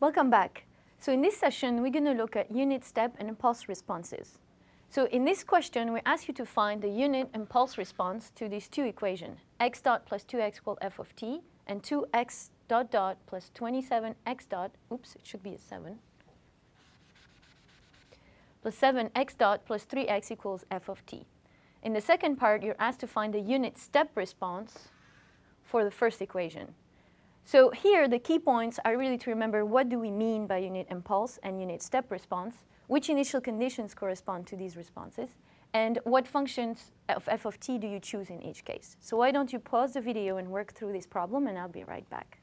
Welcome back. So in this session, we're going to look at unit step and impulse responses. So in this question, we ask you to find the unit impulse response to these two equations, x dot plus 2x equal f of t, and 2x dot dot plus 27x dot, oops, it should be a 7, plus 7x dot plus 3x equals f of t. In the second part, you're asked to find the unit step response for the first equation. So here, the key points are really to remember what do we mean by unit impulse and unit step response, which initial conditions correspond to these responses, and what functions of f of t do you choose in each case. So why don't you pause the video and work through this problem, and I'll be right back.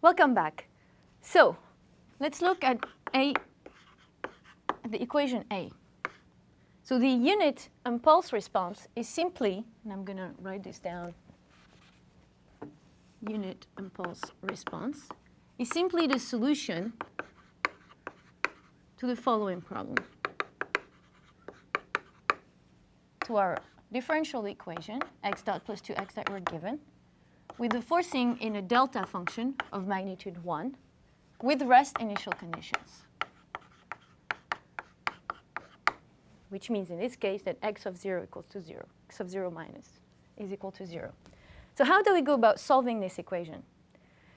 Welcome back. So let's look at A, the equation A. So the unit impulse response is simply, and I'm going to write this down, unit impulse response is simply the solution to the following problem. To our differential equation, x dot plus 2x that we're given, with the forcing in a delta function of magnitude 1 with rest initial conditions. Which means in this case that x of 0 equals to 0, x of 0 minus is equal to 0. So how do we go about solving this equation?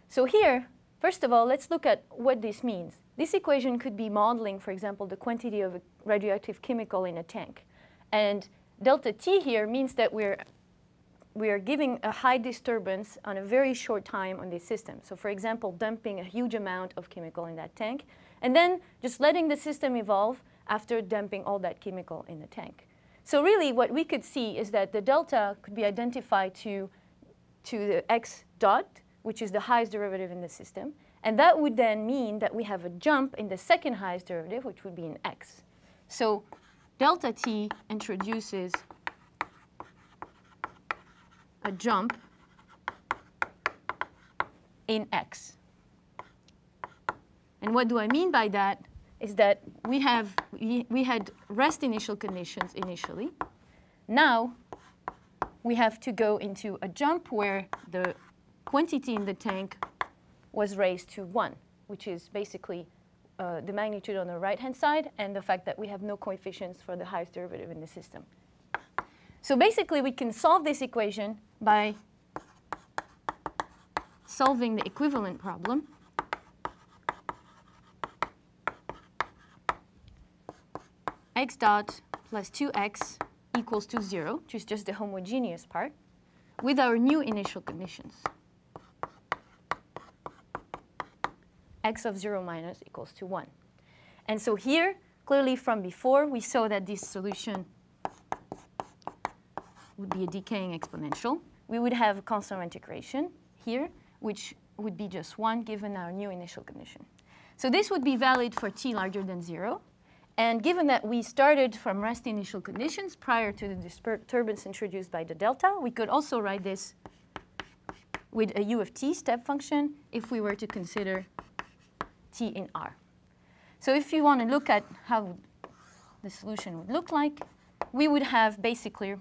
So here, first of all, let's look at what this means. This equation could be modeling, for example, the quantity of a radioactive chemical in a tank. And delta T here means that we're we are giving a high disturbance on a very short time on this system. So for example, dumping a huge amount of chemical in that tank, and then just letting the system evolve after dumping all that chemical in the tank. So really what we could see is that the delta could be identified to, to the x dot, which is the highest derivative in the system, and that would then mean that we have a jump in the second highest derivative, which would be in x. So delta t introduces a jump in x. And what do I mean by that is that we have we, we had rest initial conditions initially. Now we have to go into a jump where the quantity in the tank was raised to 1, which is basically uh, the magnitude on the right-hand side and the fact that we have no coefficients for the highest derivative in the system. So basically, we can solve this equation by solving the equivalent problem. X dot plus 2x equals to 0, which is just the homogeneous part, with our new initial conditions. x of 0 minus equals to 1. And so here, clearly from before, we saw that this solution would be a decaying exponential. We would have a constant integration here, which would be just 1 given our new initial condition. So this would be valid for t larger than 0. And given that we started from rest initial conditions prior to the disturbance introduced by the delta, we could also write this with a u of t step function if we were to consider t in R. So if you want to look at how the solution would look like, we would have basically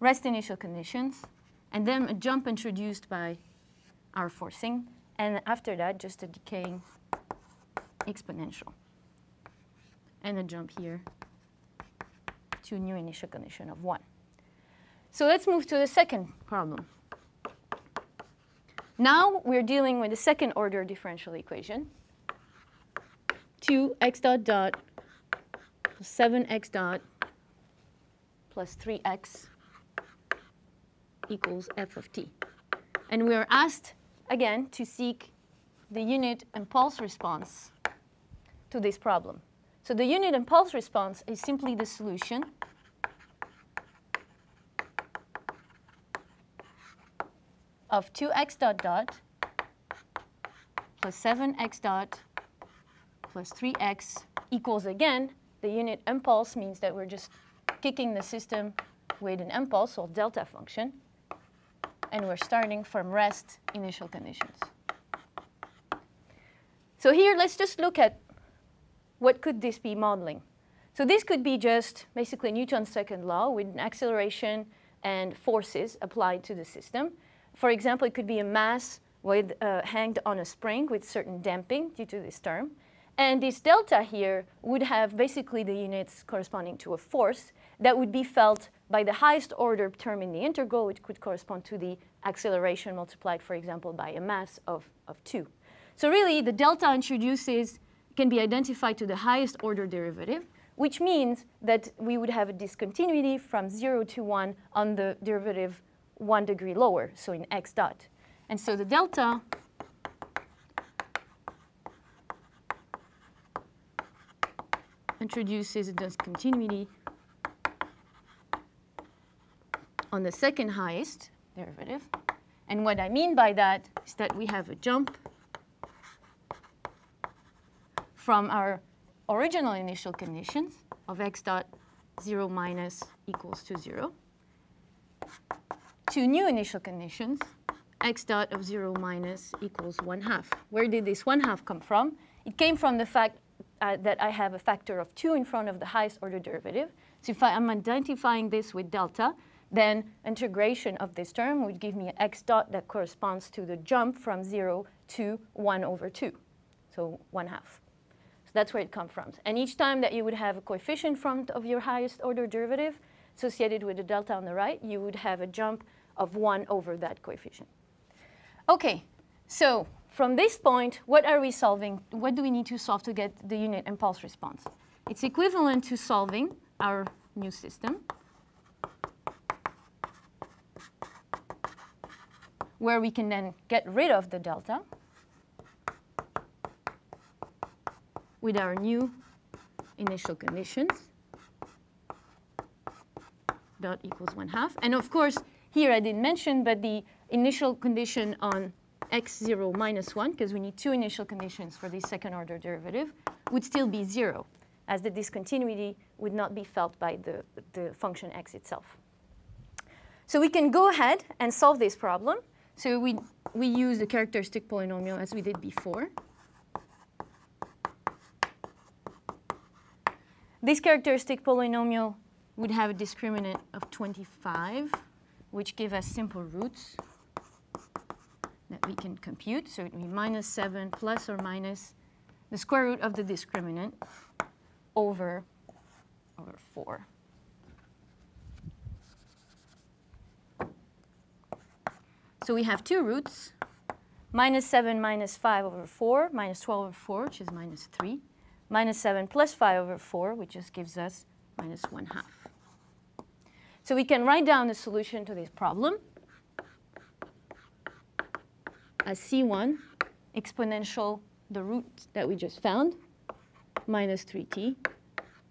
rest initial conditions, and then a jump introduced by our forcing, and after that, just a decaying exponential. And a jump here to new initial condition of 1. So let's move to the second problem. Now we're dealing with the second order differential equation. 2x dot dot plus 7x dot plus 3x equals f of t. And we are asked, again, to seek the unit impulse response to this problem. So the unit impulse response is simply the solution of 2x dot dot plus 7x dot plus 3x equals, again, the unit impulse means that we're just kicking the system with an impulse, or delta function, and we're starting from rest initial conditions. So here, let's just look at what could this be modeling. So this could be just basically Newton's second law with an acceleration and forces applied to the system. For example, it could be a mass with, uh, hanged on a spring with certain damping due to this term. And this delta here would have basically the units corresponding to a force that would be felt by the highest order term in the integral, which could correspond to the acceleration multiplied, for example, by a mass of, of 2. So really, the delta introduces can be identified to the highest order derivative, which means that we would have a discontinuity from 0 to 1 on the derivative one degree lower, so in x dot. And so the delta introduces a discontinuity on the second highest derivative. And what I mean by that is that we have a jump from our original initial conditions of x dot 0 minus equals to 0 to new initial conditions, x dot of 0 minus equals 1 half. Where did this 1 half come from? It came from the fact uh, that I have a factor of 2 in front of the highest order derivative. So if I am identifying this with delta, then integration of this term would give me x dot that corresponds to the jump from 0 to 1 over 2, so 1 half. That's where it comes from. And each time that you would have a coefficient front of your highest order derivative associated with the delta on the right, you would have a jump of 1 over that coefficient. Okay, so from this point, what are we solving? What do we need to solve to get the unit impulse response? It's equivalent to solving our new system, where we can then get rid of the delta with our new initial conditions dot equals 1 half. And of course, here I didn't mention, but the initial condition on x0 minus 1, because we need two initial conditions for this second order derivative, would still be 0, as the discontinuity would not be felt by the, the function x itself. So we can go ahead and solve this problem. So we, we use the characteristic polynomial as we did before. This characteristic polynomial would have a discriminant of 25 which give us simple roots that we can compute. So it would be minus 7 plus or minus the square root of the discriminant over, over 4. So we have two roots, minus 7 minus 5 over 4, minus 12 over 4, which is minus 3, minus 7 plus 5 over 4, which just gives us minus 1 half. So we can write down the solution to this problem as C1 exponential the root that we just found, minus 3t,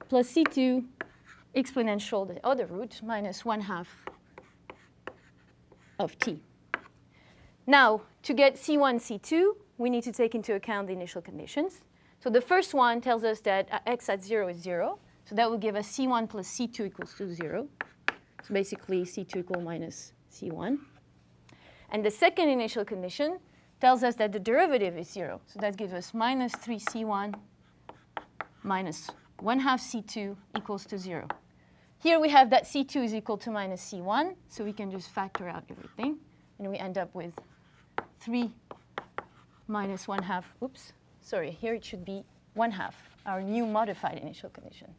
plus C2 exponential the other root, minus 1 half of t. Now, to get C1, C2, we need to take into account the initial conditions. So the first one tells us that uh, x at 0 is 0. So that will give us C1 plus C2 equals to 0. So basically C2 equal minus C1. And the second initial condition tells us that the derivative is 0. So that gives us minus 3C1 minus 1 half C2 equals to 0. Here we have that C2 is equal to minus C1, so we can just factor out everything. And we end up with 3 minus 1 half. Oops, sorry, here it should be 1 half, our new modified initial condition.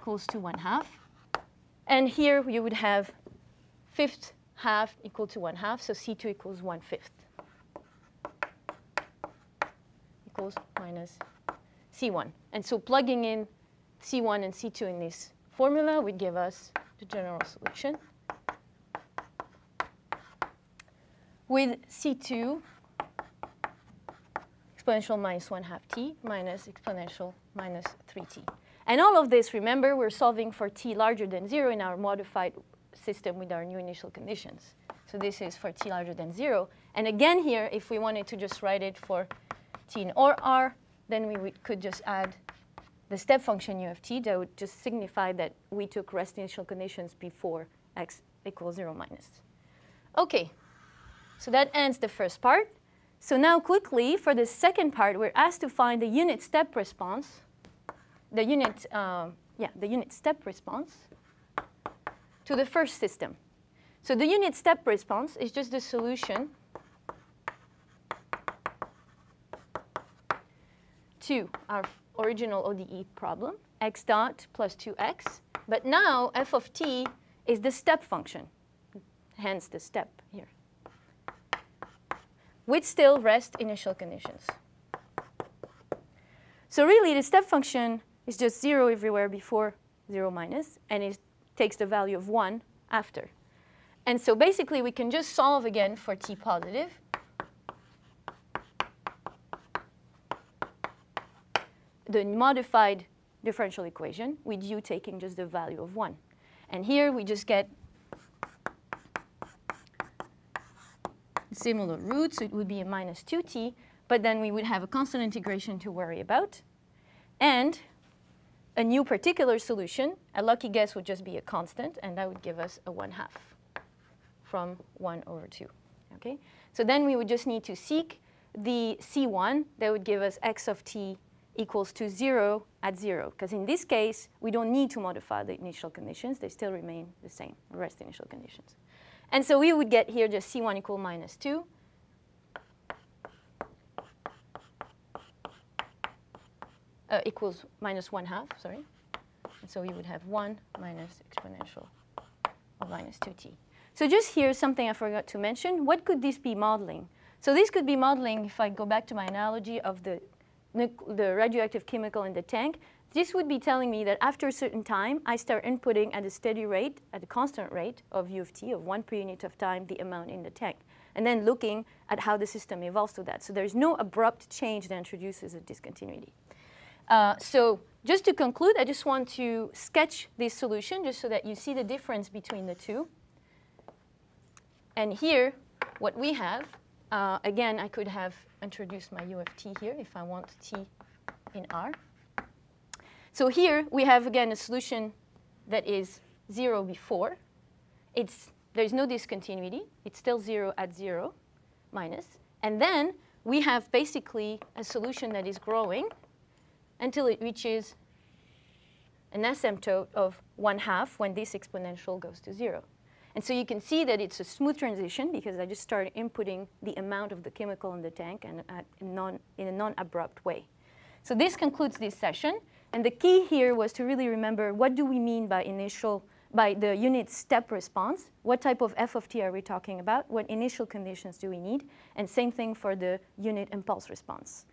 equals to 1 half. And here you would have fifth half equal to 1 half, so C2 equals 1 fifth. Equals minus C1. And so plugging in C1 and C2 in this formula would give us the general solution. With C2 exponential minus 1 half t minus exponential minus 3t. And all of this, remember, we're solving for t larger than 0 in our modified system with our new initial conditions. So this is for t larger than 0. And again here, if we wanted to just write it for t in or r, then we could just add the step function u of t that would just signify that we took rest initial conditions before x equals 0 minus. OK, so that ends the first part. So now quickly, for the second part, we're asked to find the unit step response the unit uh, yeah, the unit step response to the first system. So the unit step response is just the solution to our original ODE problem, x dot plus 2x. But now f of t is the step function, hence the step here, with still rest initial conditions. So really, the step function is just 0 everywhere before 0 minus, and it takes the value of 1 after. And so basically, we can just solve again for t positive. the modified differential equation with u taking just the value of 1. And here we just get similar roots, so it would be a minus 2t, but then we would have a constant integration to worry about. And a new particular solution, a lucky guess would just be a constant, and that would give us a 1 half from 1 over 2. Okay? So then we would just need to seek the C1 that would give us x of t equals to 0 at 0. Because in this case, we don't need to modify the initial conditions. They still remain the same, the rest initial conditions. And so we would get here just C1 equal minus 2. Uh, equals minus 1 half, sorry. And so we would have 1 minus exponential of minus 2t. So just here, something I forgot to mention. What could this be modeling? So this could be modeling, if I go back to my analogy of the the radioactive chemical in the tank, this would be telling me that after a certain time, I start inputting at a steady rate, at a constant rate of u of t, of one per unit of time, the amount in the tank, and then looking at how the system evolves to that. So there's no abrupt change that introduces a discontinuity. Uh, so just to conclude, I just want to sketch this solution just so that you see the difference between the two. And here, what we have, uh, again, I could have introduced my u of t here if I want t in R. So here we have, again, a solution that is 0 before. It's, there's no discontinuity. It's still 0 at 0 minus. And then we have basically a solution that is growing until it reaches an asymptote of 1 half when this exponential goes to 0. And so you can see that it's a smooth transition because I just started inputting the amount of the chemical in the tank and in, non, in a non-abrupt way. So this concludes this session. And the key here was to really remember what do we mean by initial, by the unit step response? What type of f of t are we talking about? What initial conditions do we need? And same thing for the unit impulse response.